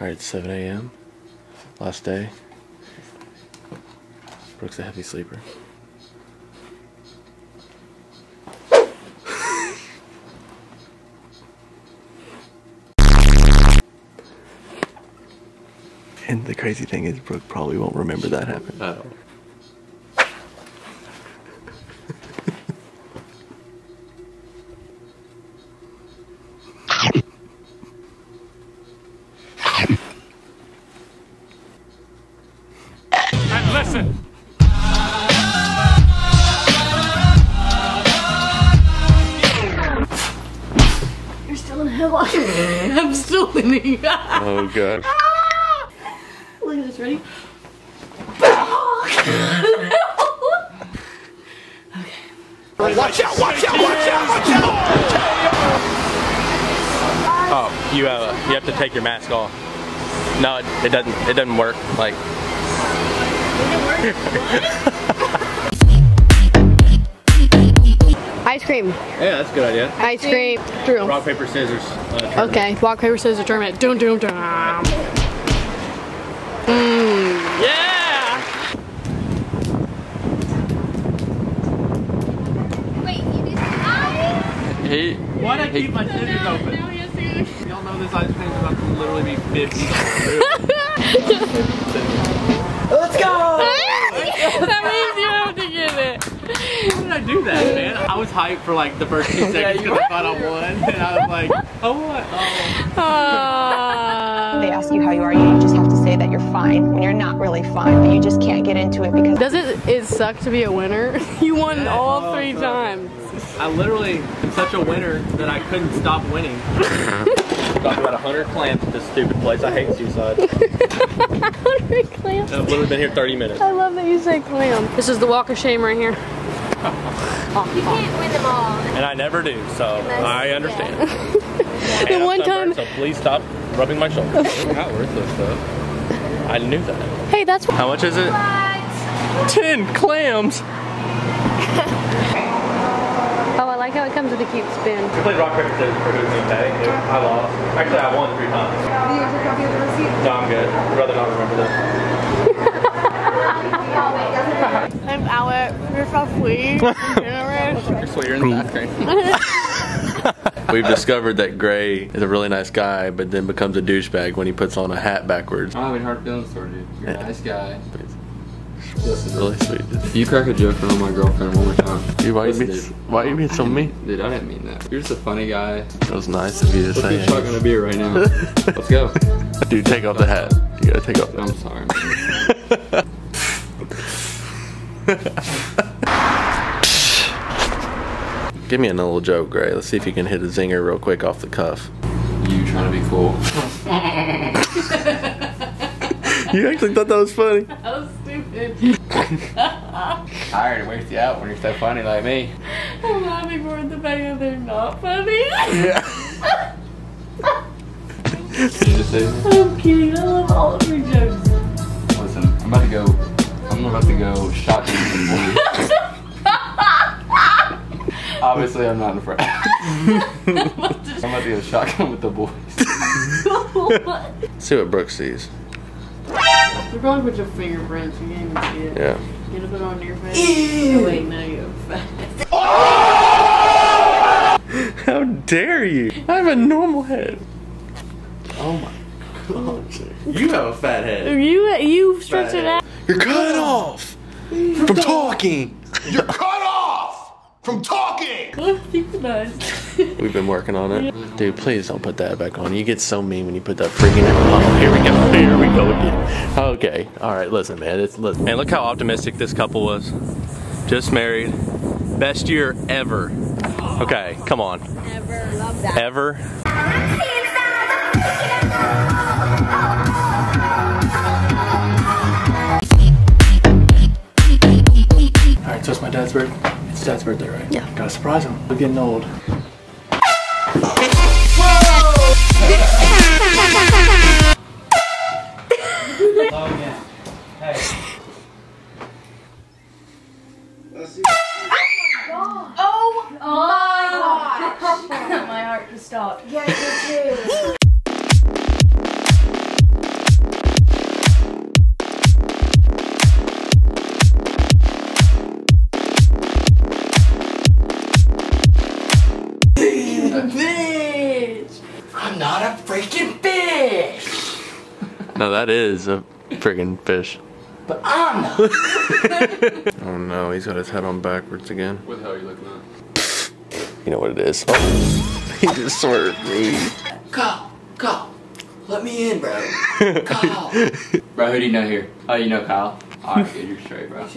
All right, 7 a.m. Last day. Brooke's a heavy sleeper. And the crazy thing is, Brooke probably won't remember that happened. Oh. Listen. You're still in hell. I'm still in here. Oh, God. Look at this, ready? Okay. Watch out, watch out, watch out, watch out! Oh, you have a, you have to take your mask off. No, it, it doesn't. It doesn't work. Like Ice cream. yeah, that's a good idea. Ice cream. Drew. Rock paper scissors. Uh. Okay. Rock, paper, scissors tournament. Doom, doom, doom. Mmm. Yeah. Wait, you just He. Why'd I keep my scissors open? Y'all know this ice cream is about to literally be 50 that means you have to get it. How did I do that, man? I was hyped for like the first two seconds because I thought I won. And I was like, oh what? Oh. Uh, They ask you how you are, you just have to say that you're fine when you're not really fine, but you just can't get into it because does it it suck to be a winner? You won all three times. I literally am such a winner that I couldn't stop winning. Talked about 100 clams at this stupid place. I hate Seaside. Clam. I've literally been here 30 minutes. I love that you say clam. This is the walk of shame right here. you can't win them all. And I never do, so I understand. The I'm one time. sunburned, So please stop rubbing my shoulder. Not worthless though. I knew that. Hey, that's How much is it? What? 10 clams. I like how it comes with a cute spin. We played rock paper scissors for who's gonna. I lost. Actually, I won three times. No, I'm good. I'd rather not remember this. I'm Alex. You're so sweet. Generous. You're sweeter than that cream. We've discovered that Grey is a really nice guy, but then becomes a douchebag when he puts on a hat backwards. I don't have any hard feelings toward you. You're a nice guy. This is really sweet. If you crack a joke around my girlfriend one more time. Dude, why you listen, being, dude. why you being so mean? Dude, I didn't mean that. You're just a funny guy. It was nice of you to Let's say. get shotgun a beer right now. Let's go. Dude, take off the hat. You gotta take off. I'm sorry. Give me another little joke, Grey. Let's see if you can hit a zinger real quick off the cuff. You trying to be cool. You actually thought that was funny? That was stupid. Tired to waste you out when you're so funny like me. I'm laughing more at the fact that they're not funny. Did you just say? I'm kidding. I love all of your jokes. Listen, I'm about to go. I'm about to go shotgun some boys. Obviously, I'm not in front. I'm about to go shotgun with the boys. See what Brooke sees. You're probably put your fingerprints. You can't even see it. Yeah. You gonna put it on your face? Oh, wait, no, you have fat. How dare you? I have a normal head. Oh my god. You have a fat head. You you stretch it out. You're cut off from talking. You're cut off from talking! We've been working on it. Dude, please don't put that back on. You get so mean when you put that freaking. Oh, here we go. Here we go again. Okay. All right. Listen, man. It's listen. And look how optimistic this couple was. Just married. Best year ever. Okay, come on. Ever love that. Ever. All right, so it's my dad's birthday. It's dad's birthday, right? Yeah. Gotta surprise him. We're getting old. Oh No, that is a friggin' fish. But I'm not. Oh no, he's got his head on backwards again. What the hell are you looking at? You know what it is. Oh, he just swerved me. Kyle, Kyle, let me in, bro. Kyle. bro, who do you know here? Oh, you know Kyle? Alright, good, you're straight, bro.